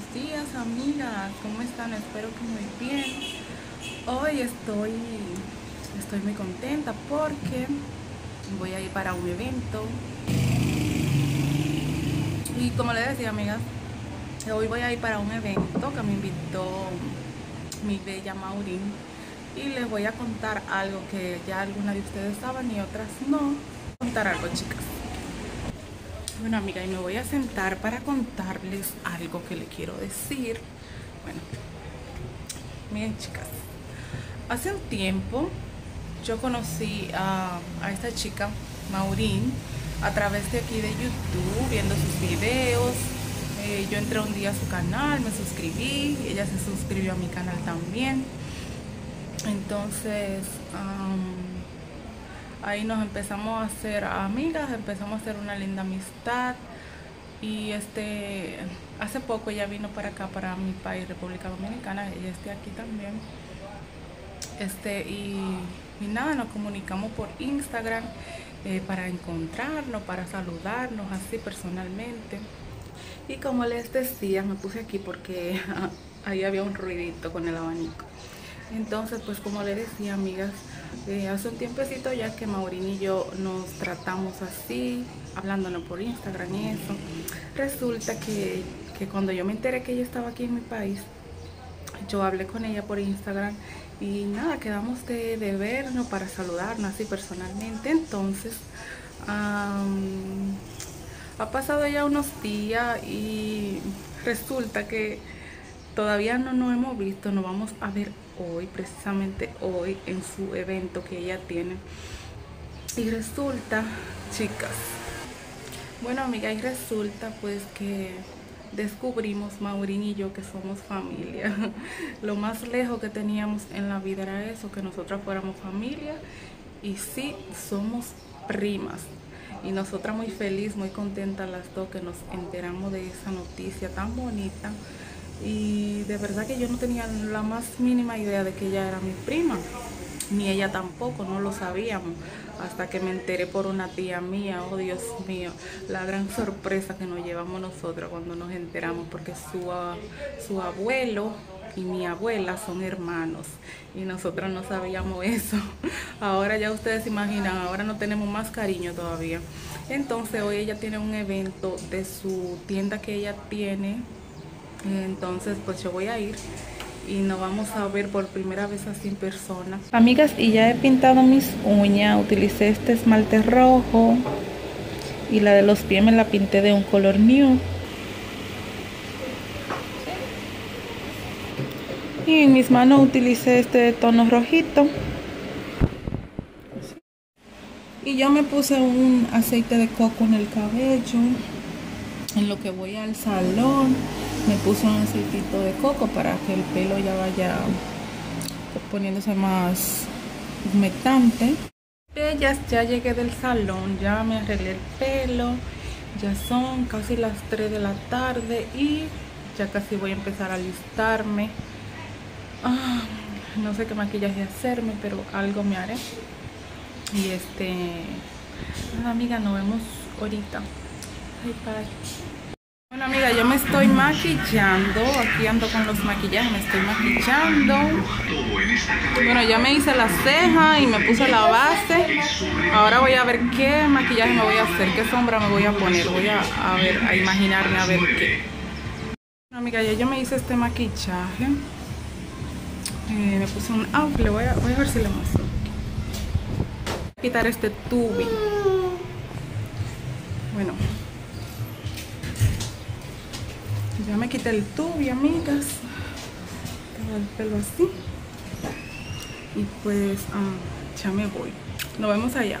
buenos días amigas, ¿cómo están? Espero que muy bien. Hoy estoy, estoy muy contenta porque voy a ir para un evento. Y como les decía amigas, hoy voy a ir para un evento que me invitó mi bella Maurín y les voy a contar algo que ya algunas de ustedes saben y otras no. Contar algo chicas. Bueno, amiga, y me voy a sentar para contarles algo que le quiero decir. Bueno, miren, chicas. Hace un tiempo yo conocí a, esta chica, Maurín, a través de aquí de YouTube, viendo sus videos. Eh, yo entré un día a su canal, me suscribí, ella se suscribió a mi canal también. Entonces, ahí nos empezamos a hacer amigas, empezamos a hacer una linda amistad. Y este hace poco ella vino para acá para mi país República Dominicana ella está aquí también. Este y, nada nos comunicamos por Instagram eh, para encontrarnos para saludarnos así personalmente. Y como les decía me puse aquí porque ahí había un ruidito con el abanico entonces pues como les decía amigas eh, hace un tiempecito ya que Maurín y yo nos tratamos así, hablándonos por Instagram y eso. Resulta que, cuando yo me enteré que ella estaba aquí en mi país, yo hablé con ella por Instagram y nada, quedamos de, vernos para saludarnos así personalmente. Entonces, ha pasado ya unos días y resulta que todavía no nos hemos visto, nos vamos a ver hoy, precisamente hoy, en su evento que ella tiene. Y resulta, chicas, bueno amiga, y resulta pues que descubrimos Maurín y yo que somos familia. Lo más lejos que teníamos en la vida era eso, que nosotras fuéramos familia y sí, somos primas. Y nosotras muy feliz, muy contentas las dos que nos enteramos de esa noticia tan bonita y de verdad que yo no tenía la más mínima idea de que ella era mi prima, ni ella tampoco, no lo sabíamos, hasta que me enteré por una tía mía, oh Dios mío, la gran sorpresa que nos llevamos nosotros cuando nos enteramos, porque su, su abuelo y mi abuela son hermanos y nosotros no sabíamos eso. Ahora ya ustedes se imaginan, ahora no tenemos más cariño todavía. Entonces hoy ella tiene un evento de su tienda que ella tiene entonces pues yo voy a ir y nos vamos a ver por primera vez así en persona. Amigas, y ya he pintado mis uñas, utilicé este esmalte rojo y la de los pies me la pinté de un color new. Y en mis manos utilicé este tono rojito. Y yo me puse un aceite de coco en el cabello en lo que voy al salón me puse un aceitito de coco para que el pelo ya vaya poniéndose más humectante. Ya, ya llegué del salón ya me arreglé el pelo ya son casi las 3 de la tarde y ya casi voy a empezar a listarme ah, no sé qué maquillaje hacerme pero algo me haré. Y este amiga nos vemos ahorita bueno amiga, yo me estoy maquillando, aquí ando con los maquillajes, me estoy maquillando. Bueno, ya me hice la ceja y me puse la base. Ahora voy a ver qué maquillaje me voy a hacer, qué sombra me voy a poner. Voy a, ver, a imaginarme a ver qué. Bueno amiga, ya yo me hice este maquillaje. Eh, me puse un outfit, voy a, voy a ver si le muestro. Quitar este tubing. Bueno, ya me quité el tubi, amigas. Todo el pelo así. Y pues ah, ya me voy. Nos vemos allá.